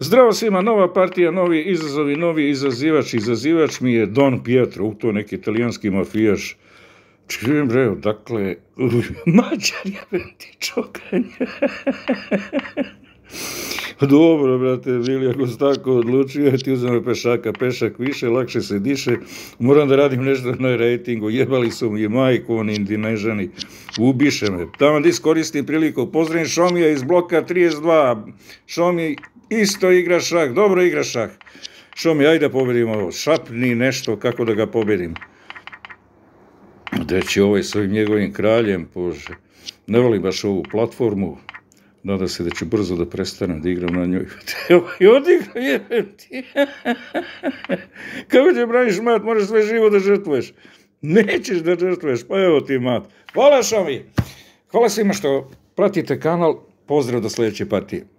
Zdravo svima, nova partija, novi izazovi, novi izazivač. Izazivač mi je Don Pietro, u to neki italijanski mafijaš. Čujem bre, dakle, mađar je ti čokanje. Dobro, brate, bili, ako se tako odlučio, ti uzmem pešaka, pešak više, lakše se diše, moram da radim nešto na rejtingu, jebali su mi majku, oni indinežani, ubiše me. Tamo da iskoristim priliku, pozdravim Šomija iz bloka 32, Šomi isto igra šah, dobro igra šah. Šomi, ajde da pobedimo šapni nešto, kako da ga pobedim. Gde će ovaj s ovim njegovim kraljem, bože, ne volim baš ovu platformu, Nada se da će brzo da prestanem da igram na njoj. I odigra, jebem ti. Kako će braniš mat, moraš sve živo da žrtvuješ. Nećeš da žrtvuješ, pa evo ti mat. Hvala Šomi. Hvala svima što pratite kanal. Pozdrav do sljedeće partije.